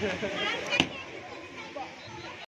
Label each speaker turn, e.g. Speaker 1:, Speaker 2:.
Speaker 1: Gracias.